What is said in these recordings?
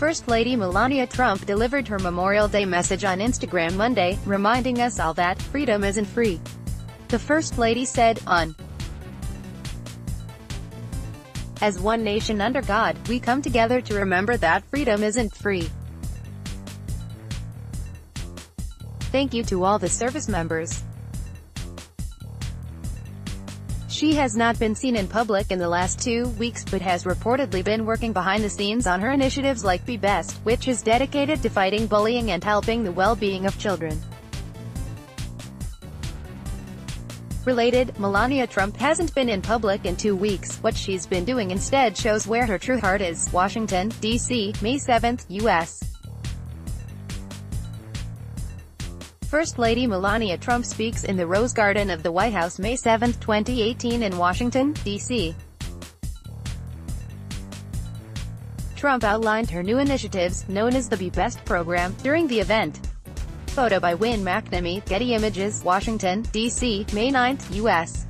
First Lady Melania Trump delivered her Memorial Day message on Instagram Monday, reminding us all that freedom isn't free. The First Lady said, on As one nation under God, we come together to remember that freedom isn't free. Thank you to all the service members. She has not been seen in public in the last two weeks but has reportedly been working behind the scenes on her initiatives like Be Best, which is dedicated to fighting bullying and helping the well-being of children. Related, Melania Trump hasn't been in public in two weeks. What she's been doing instead shows where her true heart is. Washington, D.C., May 7, U.S. First Lady Melania Trump speaks in the Rose Garden of the White House May 7, 2018 in Washington, D.C. Trump outlined her new initiatives, known as the Be Best program, during the event. Photo by Win McNamee, Getty Images, Washington, D.C., May 9, U.S.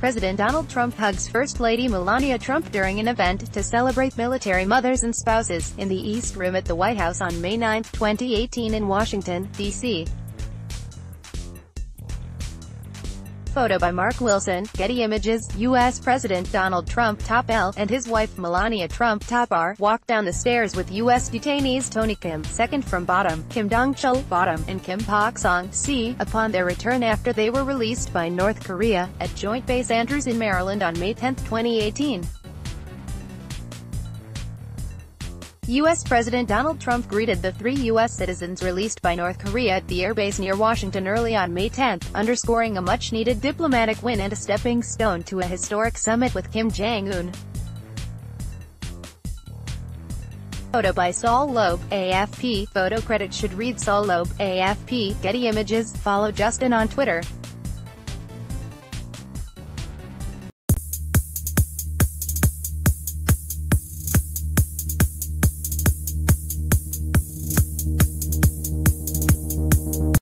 President Donald Trump hugs First Lady Melania Trump during an event to celebrate military mothers and spouses, in the East Room at the White House on May 9, 2018 in Washington, D.C. Photo by Mark Wilson, Getty Images, U.S. President Donald Trump top L, and his wife Melania Trump top R, walked down the stairs with U.S. detainees Tony Kim, second from bottom, Kim Dong-chul, bottom, and Kim Hak-song, C, upon their return after they were released by North Korea, at Joint Base Andrews in Maryland on May 10, 2018. U.S. President Donald Trump greeted the three U.S. citizens released by North Korea at the airbase near Washington early on May 10, underscoring a much-needed diplomatic win and a stepping stone to a historic summit with Kim Jong-un. Photo by Saul Loeb, AFP. Photo credit should read Saul Loeb, AFP. Getty Images. Follow Justin on Twitter.